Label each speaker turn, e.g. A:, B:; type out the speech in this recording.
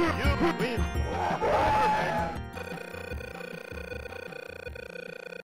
A: You win.